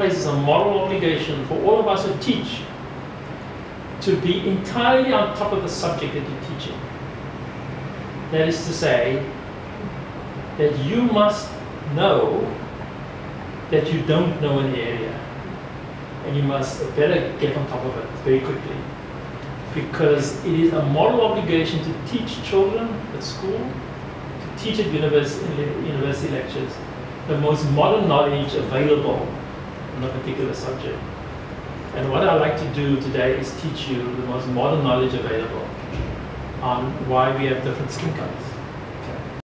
places a moral obligation for all of us who teach to be entirely on top of the subject that you're teaching. That is to say, that you must know that you don't know an area. And you must better get on top of it very quickly. Because it is a moral obligation to teach children at school, to teach at university, university lectures, the most modern knowledge available on a particular subject. And what I like to do today is teach you the most modern knowledge available on why we have different skin colors.